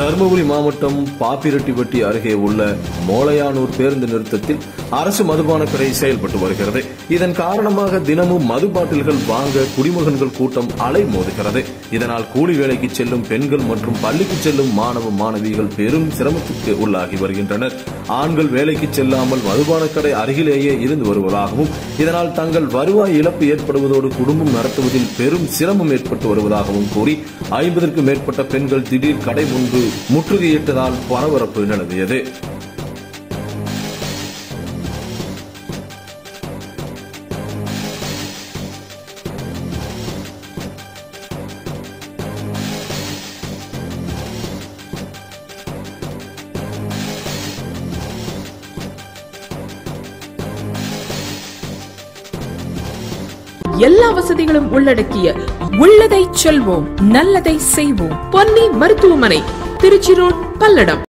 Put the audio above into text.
தருமபுரி மாவட்டம் பாப்பிரெட்டிப்பட்டி அருகே உள்ள மோளையானூர் பேருந்து நிறுத்தத்தில் அரசு மதுபான கடை செயல்பட்டு வருகிறது. இதன் காரணமாக தினமும் மது பாட்டில்கள் வாங்க குடிமகன்கள் கூட்டம் அலை மோதுகிறது. இதனால் கூலி வேலைக்கு செல்லும் பெண்கள் மற்றும் பள்ளிக்கு செல்லும் மாணவ மாணவிகள் பெரும் சிரமத்துக்கு உள்ளாகி வருகின்றனர். ஆண்கள் வேலைக்கு செல்லாமல் மதுபான கடை அருகிலேயே இருந்து வருவதாகவும் இதனால் தங்கள் வருவாய் இழப்பு ஏற்படுவதோடு குடும்பம் நடத்துவதில் பெரும் சிரமம் ஏற்பட்டு வருவதாகவும் கூறி ஐம்பதற்கும் மேற்பட்ட பெண்கள் திடீர் கடை முன்பு முற்றுகையிட்டதால் பரபரப்பு நிலவியது. எல்லா வசதிகளும் உள்ளடக்கிய உள்ளதை செல்வோம் நல்லதை செய்வோம். பொன்னி மருத்துவமனை திருச்சி ரோட் பல்லடம்.